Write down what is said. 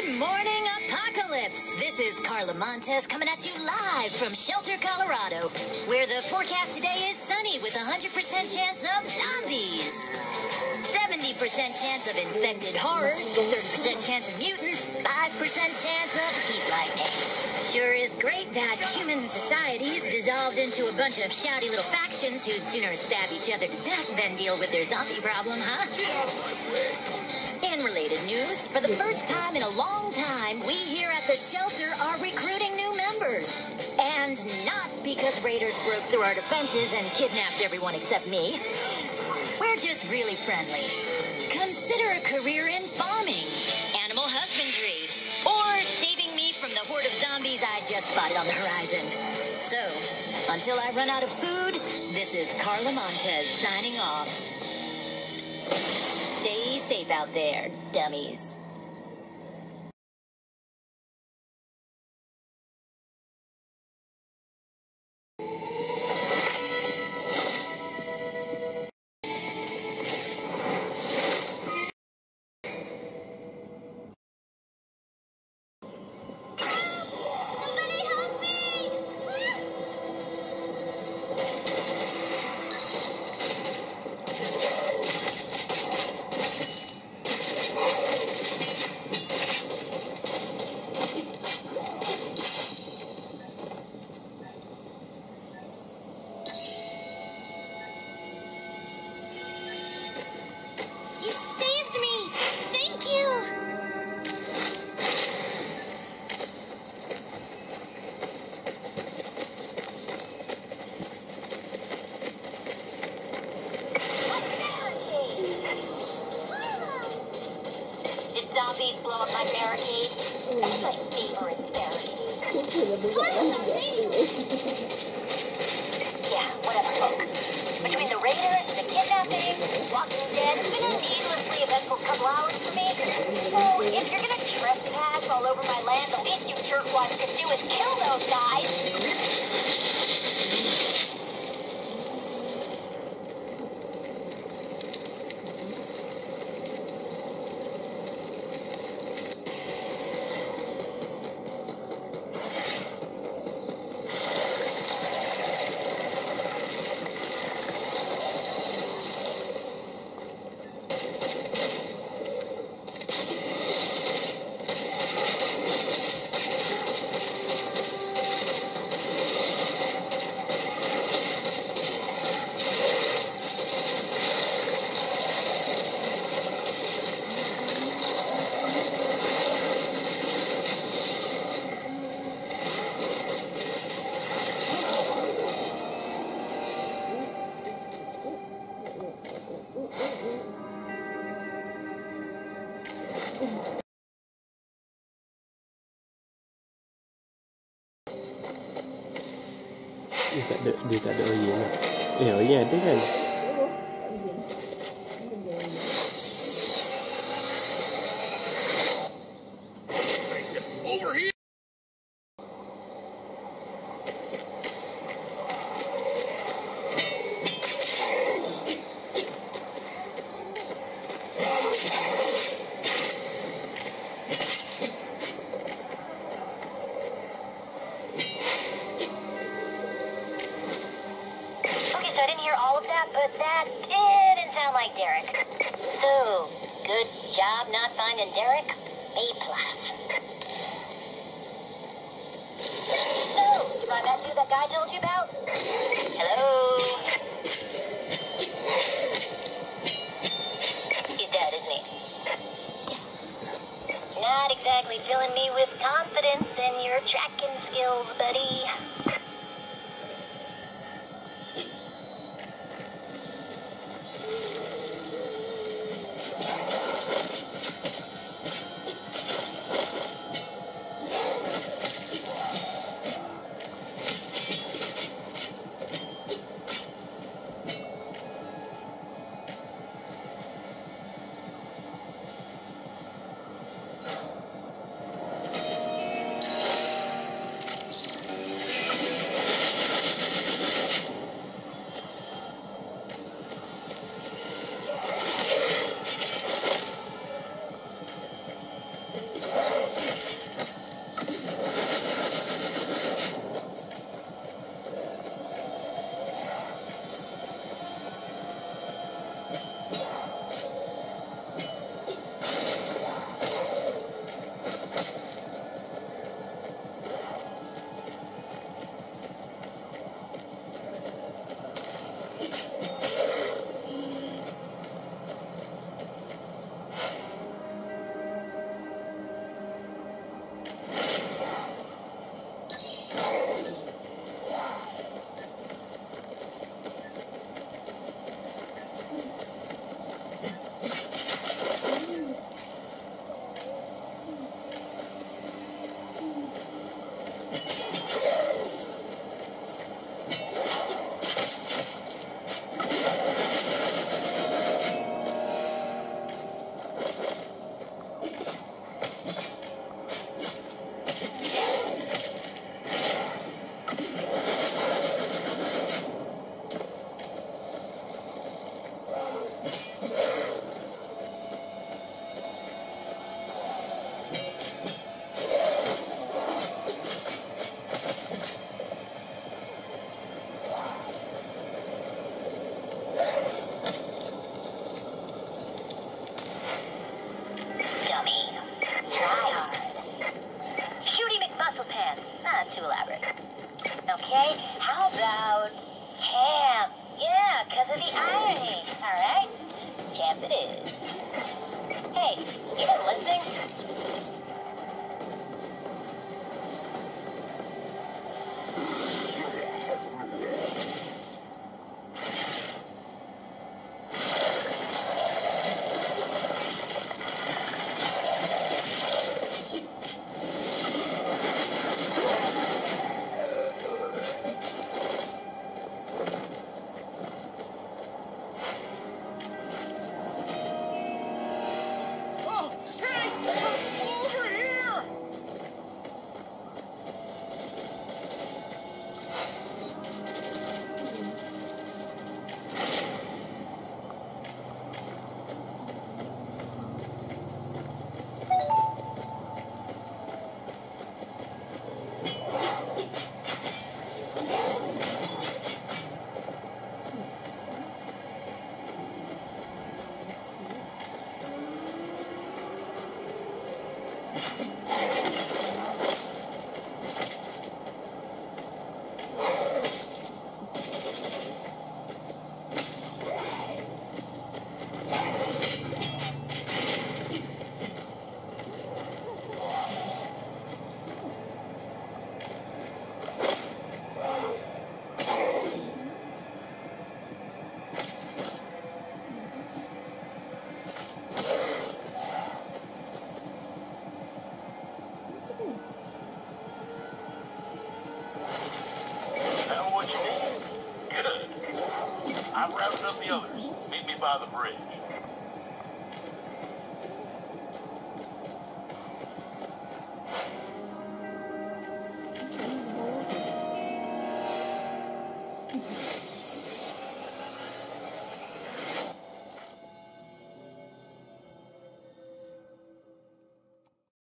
Good morning, Apocalypse. This is Carla Montes coming at you live from Shelter, Colorado, where the forecast today is sunny with a 100% chance of zombies. 70% chance of infected horrors, 30% chance of mutants, 5% chance of heat lightning. Sure is great that human societies dissolved into a bunch of shouty little factions who'd sooner stab each other to death than deal with their zombie problem, huh? Related news, for the first time in a long time, we here at the shelter are recruiting new members. And not because raiders broke through our defenses and kidnapped everyone except me. We're just really friendly. Consider a career in farming, animal husbandry, or saving me from the horde of zombies I just spotted on the horizon. So, until I run out of food, this is Carla Montez signing off. Out there, dummies. Zombies blow up my barricade? That's my favorite barricade. Yeah, whatever, folk. Between the raiders, the kidnapping, Walking Dead, it's a needlessly eventful couple hours for me. So, if you're gonna trespass all over my land, the least you jerkwads can do is kill those guys. Dia tak ada dia tak ada oil nak. Eh oil ada kan? That, but that didn't sound like Derek. So, good job not finding Derek. A plus. So, you that guy told you about? Sorry.